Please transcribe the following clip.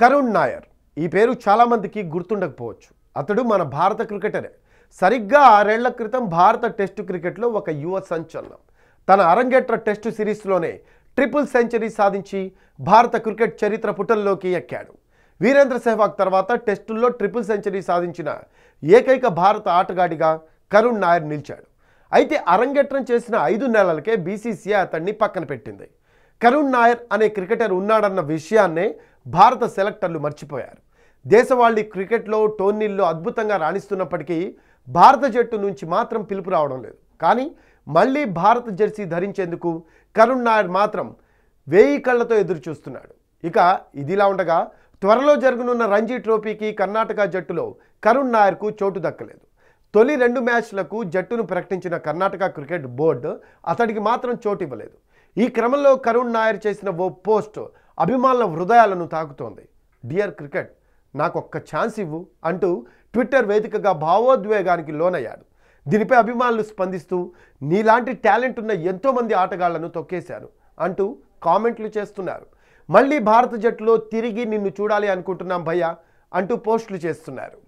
కరుణ్ నాయర్. ఈ పేరు చాలామందికి గుర్తుండకపోవచ్చు. అతడు మన భారత క్రికెటరే. సరిగ్గా ఆరేళ్ళ క్రితం భారత టెస్టు క్రికెట్లో ఒక యువ సంచలనం. తన అరంగేట్ర టెస్టు సిరీస్లోనే ట్రిపుల్ సెంచరీ సాధించి భారత క్రికెట్ చరిత్ర పుటల్లోకి ఎక్కాడు. వీరేంద్ర సెహ్వాగ్ తర్వాత టెస్టుల్లో ట్రిపుల్ సెంచరీ సాధించిన ఏకైక భారత ఆటగాడిగా కరుణ్ నాయర్ నిలిచాడు. అయితే అరంగేట్రం చేసిన ఐదు నెలలకే బీసీసీఐ అతన్ని పక్కన పెట్టింది. కరుణ్ నాయర్ అనే క్రికెటర్ ఉన్నాడన్న విషయాన్నే భారత సెలెక్టర్లు మర్చిపోయారు. దేశవాళీ క్రికెట్లో టోర్నీల్లో అద్భుతంగా రాణిస్తున్నప్పటికీ భారత జట్టు నుంచి మాత్రం పిలుపు రావడం లేదు. కానీ మళ్ళీ భారత జెర్సీ ధరించేందుకు కరుణ్ నాయర్ మాత్రం వేయి కళ్ళతో ఎదురు చూస్తున్నాడు ఇక ఇదిలా ఉండగా త్వరలో జరగనున్న రంజీ ట్రోఫీకి కర్ణాటక జట్టులో కరుణ్ నాయర్కు చోటు దక్కలేదు. తొలి రెండు మ్యాచ్లకు జట్టును ప్రకటించిన కర్ణాటక క్రికెట్ బోర్డు అతడికి మాత్రం చోటు ఇవ్వలేదు ఈ క్రమంలో కరుణ్ నాయర్ చేసిన ఓ పోస్ట్ అభిమానుల హృదయాలను తాకుతోంది. డియర్ క్రికెట్ నాకు ఒక్క ఛాన్స్ ఇవ్వు అంటూ ట్విట్టర్ వేదికగా భావోద్వేగానికి లోనయ్యాడు. దీనిపై అభిమానులు స్పందిస్తూ నీలాంటి టాలెంట్ ఉన్న ఎంతోమంది ఆటగాళ్ళను తొక్కేశారు అంటూ కామెంట్లు చేస్తున్నారు. మళ్ళీ భారత జట్టులో తిరిగి నిన్ను చూడాలి అనుకుంటున్నాం భయ్యా అంటూ పోస్టులు చేస్తున్నారు.